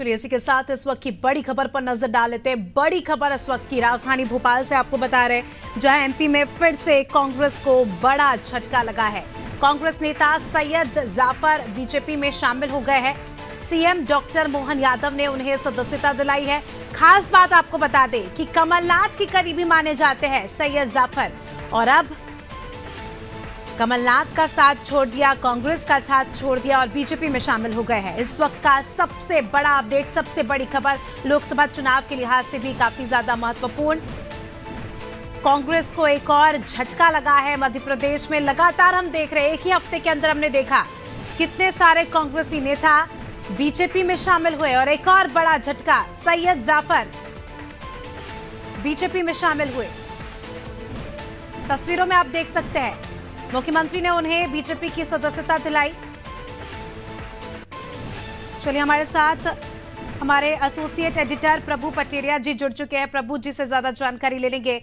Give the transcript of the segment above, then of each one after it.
चलिए इसी के साथ इस वक्त की बड़ी खबर पर नज़र डाल लेते हैं। बड़ी खबर इस वक्त की। राजधानी भोपाल से आपको बता रहे जहाँ एमपी में फिर से कांग्रेस को बड़ा झटका लगा है। कांग्रेस नेता सैयद जाफ़र बीजेपी में शामिल हो गए हैं। सीएम डॉक्टर मोहन यादव ने उन्हें सदस्यता दिलाई है। खास बात आपको बता दें कि कमलनाथ के करीबी माने जाते हैं सैयद जाफ़र। और अब कमलनाथ का साथ छोड़ दिया, कांग्रेस का साथ छोड़ दिया और बीजेपी में शामिल हो गए हैं। इस वक्त का सबसे बड़ा अपडेट, सबसे बड़ी खबर लोकसभा चुनाव के लिहाज से भी काफ़ी ज़्यादा महत्वपूर्ण। कांग्रेस को एक और झटका लगा है मध्य प्रदेश में। लगातार हम देख रहे हैं, एक ही हफ़्ते के अंदर हमने देखा कितने सारे कांग्रेसी नेता बीजेपी में शामिल हुए और एक और बड़ा झटका, सैयद जाफ़र बीजेपी में शामिल हुए। तस्वीरों में आप देख सकते हैं मुख्यमंत्री ने उन्हें बीजेपी की सदस्यता दिलाई। चलिए हमारे साथ हमारे एसोसिएट एडिटर प्रभु पटेरिया जी जुड़ चुके हैं। प्रभु जी से ज़्यादा जानकारी ले लेंगे।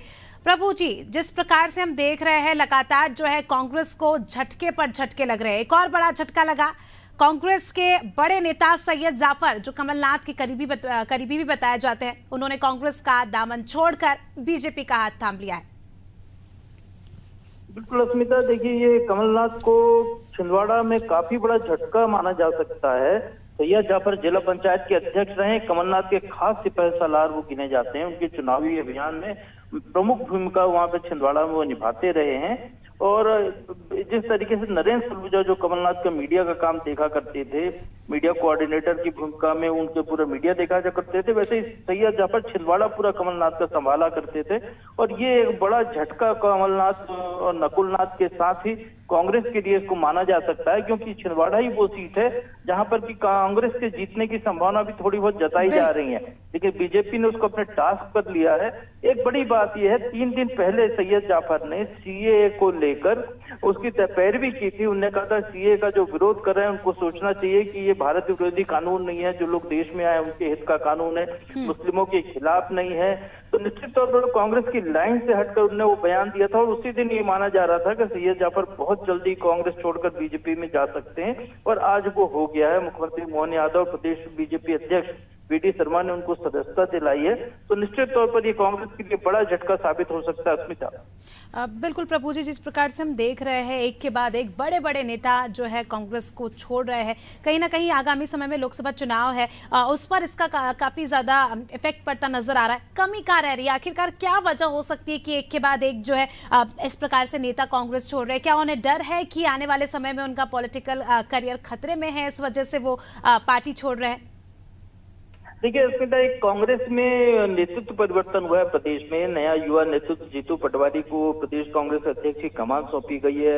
प्रभु जी जिस प्रकार से हम देख रहे हैं लगातार जो है कांग्रेस को झटके पर झटके लग रहे हैं। एक और बड़ा झटका लगा। कांग्रेस के बड़े नेता सैयद जाफ़र जो कमलनाथ के करीबी बत, करीबी भी बताए जाते हैं उन्होंने कांग्रेस का दामन छोड़कर बीजेपी का हाथ थाम लिया है। बिल्कुल अस्मिता, देखिए, ये कमलनाथ को छिंदवाड़ा में काफ़ी बड़ा झटका माना जा सकता है। सैया तो जाफ़र जिला पंचायत के अध्यक्ष रहे, कमलनाथ के खास सिपह सलार वो गिने जाते हैं। उनके चुनावी अभियान में प्रमुख भूमिका वहाँ पे छिंदवाड़ा में वो निभाते रहे हैं। और जिस तरीके से नरेंद्र सलूजा जो कमलनाथ का मीडिया का काम देखा करते थे, मीडिया कोऑर्डिनेटर की भूमिका में उनके पूरा मीडिया देखा जा करते थे, वैसे ही सैयद जाफ़र छिंदवाड़ा पूरा कमलनाथ का संभाला करते थे। और ये एक बड़ा झटका कमलनाथ और नकुलनाथ के साथ ही कांग्रेस के लिए इसको माना जा सकता है, क्योंकि छिंदवाड़ा ही वो सीट है, जहाँ पर कि कांग्रेस के जीतने की संभावना भी थोड़ी बहुत जताई जा रही है। लेकिन बीजेपी ने उसको अपने टास्क पर लिया है। एक बड़ी बात यह है, तीन दिन पहले सैयद जाफ़र ने सीए को लेकर उसकी पैरवी की थी। उन्होंने कहा था सीए का जो विरोध कर रहे हैं उनको सोचना चाहिए कि ये भारत विरोधी कानून नहीं है। जो लोग देश में आए उनके हित का कानून है। मुस्लिमों के खिलाफ नहीं है। तो निश्चित तौर पर कांग्रेस की लाइन से हटकर उन्होंने वो बयान दिया था और उसी दिन ये माना जा रहा था कि सैयद जाफ़र बहुत जल्दी कांग्रेस छोड़कर बीजेपी में जा सकते हैं और आज वो हो गया है। मुख्यमंत्री मोहन यादव प्रदेश बीजेपी अध्यक्ष वी शर्मा ने उनको सदस्यता दिलाई है। तो निश्चित तौर पर ये कांग्रेस के लिए बड़ा झटका साबित हो सकता है अस्मिता। बिल्कुल प्रभु जी जिस प्रकार से हम देख रहे हैं एक के बाद एक बड़े बड़े नेता जो है कांग्रेस को छोड़ रहे हैं। कहीं ना कहीं आगामी समय में लोकसभा चुनाव है उस पर इसका का, काफ़ी ज़्यादा इफ़ेक्ट पड़ता नज़र आ रहा है। कमी कहाँ रह रही है। आखिरकार क्या वजह हो सकती है कि एक के बाद एक जो है इस प्रकार से नेता कांग्रेस छोड़ रहे हैं? क्या उन्हें डर है कि आने वाले समय में उनका पॉलिटिकल करियर खतरे में है इस वजह से वो पार्टी छोड़ रहे हैं? देखिए अस्मिता एक कांग्रेस में नेतृत्व परिवर्तन हुआ है प्रदेश में। नया युवा नेतृत्व जीतू पटवारी को प्रदेश कांग्रेस अध्यक्ष की कमान सौंपी गई है।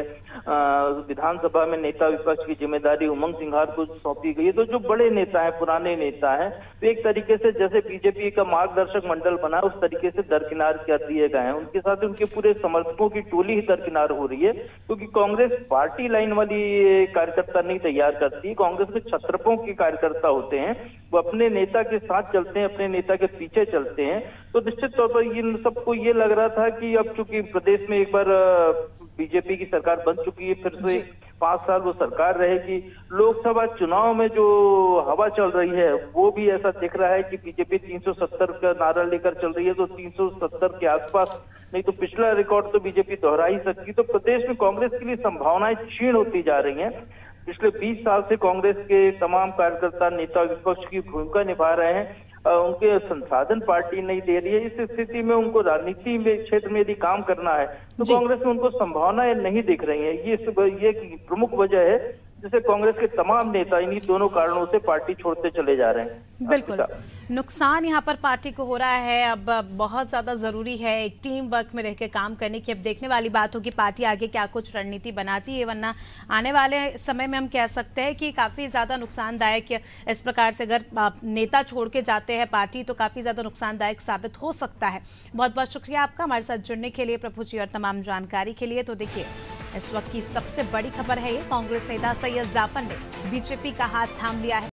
विधानसभा में नेता विपक्ष की ज़िम्मेदारी उमंग सिंघार को सौंपी गई है। तो जो बड़े नेता है, पुराने नेता है तो एक तरीके से जैसे बीजेपी का मार्गदर्शक मंडल बना, उस तरीके से दरकिनार कर दिए गए हैं। उनके साथ उनके पूरे समर्थकों की टोली ही दरकिनार हो रही है, क्योंकि कांग्रेस पार्टी लाइन वाली कार्यकर्ता नहीं तैयार करती। कांग्रेस में छत्रपों के कार्यकर्ता होते हैं। वो अपने नेता के साथ चलते हैं अपने नेता के पीछे चलते हैं। तो निश्चित तौर पर इन सबको ये लग रहा था कि अब चूँकि प्रदेश में एक बार बीजेपी की सरकार बन चुकी है फिर से पाँच साल वो सरकार रहेगी। लोकसभा चुनाव में जो हवा चल रही है वो भी ऐसा दिख रहा है कि बीजेपी 370 का नारा लेकर चल रही है तो 370 के आसपास नहीं तो पिछला रिकॉर्ड तो बीजेपी दोहरा ही सकती। तो प्रदेश में कांग्रेस के लिए संभावनाएँ क्षीण होती जा रही हैं। पिछले 20 साल से कांग्रेस के तमाम कार्यकर्ता नेता विपक्ष की भूमिका निभा रहे हैं। उनके संसाधन पार्टी नहीं दे रही है। इस स्थिति में उनको राजनीति में क्षेत्र में यदि काम करना है तो कांग्रेस में उनको संभावनाएँ नहीं दिख रही है। ये ये प्रमुख वजह है जिसे कांग्रेस के तमाम नेता इन्हीं दोनों कारणों से पार्टी छोड़ते चले जा रहे हैं। बिल्कुल। नुकसान यहाँ पर पार्टी को हो रहा है। अब बहुत ज़्यादा ज़रूरी है एक टीम वर्क में रहकर काम करने की। अब देखने वाली बात होगी पार्टी आगे क्या कुछ रणनीति बनाती है वरना आने वाले समय में हम कह सकते हैं कि काफ़ी ज़्यादा नुकसानदायक इस प्रकार से अगर नेता छोड़ के जाते हैं पार्टी तो काफ़ी ज़्यादा नुकसानदायक साबित हो सकता है। बहुत बहुत शुक्रिया आपका। हमारे साथ जुड़ने के लिए प्रभु जी और तमाम जानकारी के लिए। तो देखिए इस वक्त की सबसे बड़ी खबर है ये। कांग्रेस नेता सैयद जाफ़र ने बीजेपी का हाथ थाम लिया है।